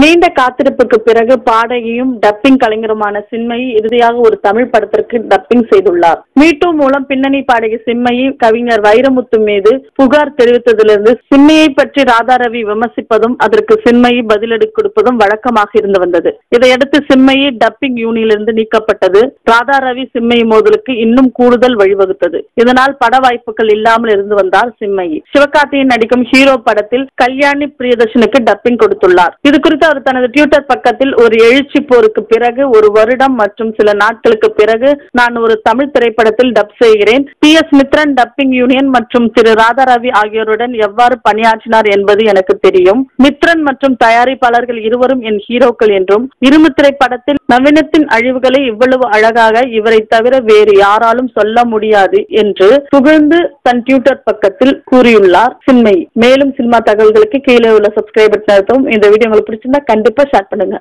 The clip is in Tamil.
நீண்ட காத்திருப்புக்கு பிறகு பாடகியும் டப்பிங் கலைஞருமான சின்மயி இறுதியாக ஒரு தமிழ் படத்திற்கு டப்பிங் செய்துள்ளார். மீட்டூ மூலம் பின்னணி பாடகி சின்மயி கவிஞர் வைரமுத்து மீது புகார் தெரிவித்ததிலிருந்து சின்மயை பற்றி ராதாரவி விமர்சிப்பதும் அதற்கு சின்மயி பதிலடி கொடுப்பதும் வழக்கமாக இருந்து வந்தது. இதையடுத்து சின்மயி டப்பிங் யூனியிலிருந்து நீக்கப்பட்டது. ராதாரவி சின்மயி மோதலுக்கு இன்னும் கூடுதல் வழிவகுத்தது. இதனால் பட வாய்ப்புகள் இல்லாமல் இருந்து வந்தார் சின்மயி. சிவகார்த்தியின் நடிக்கும் ஹீரோ படத்தில் கல்யாணி பிரியதர்ஷனுக்கு டப்பிங் கொடுத்துள்ளார். இது குறித்து அவர் தனது ட்விட்டர் பக்கத்தில் ஒரு எழுச்சி போருக்கு பிறகு ஒரு வருடம் மற்றும் சில நாட்களுக்கு பிறகு நான் ஒரு தமிழ் திரைப்படத்தில் டப் செய்கிறேன். P S Mithran dubbing union மற்றும் திரு ராதாரவி ஆகியோருடன் எவ்வாறு பணியாற்றினார் என்பது எனக்கு தெரியும். மித்ரன் மற்றும் தயாரிப்பாளர்கள் இருவரும் என் ஹீரோக்கள் என்றும் இரும்பு திரைப்படத்தில் நவீனத்தின் அழிவுகளை இவ்வளவு அழகாக இவரை தவிர வேறு யாராலும் சொல்ல முடியாது என்று புகழ்ந்து தன் ட்விட்டர் பக்கத்தில் கூறியுள்ளார் சின்மை மேலும் சினிமா தகவல்களுக்கு கீழே உள்ள சப்ஸ்கிரைபர் நடத்தவும் இந்த வீடியோ உங்களுக்கு பிடிச்சிருந்தா கண்டிப்பா ஷேர் பண்ணுங்க.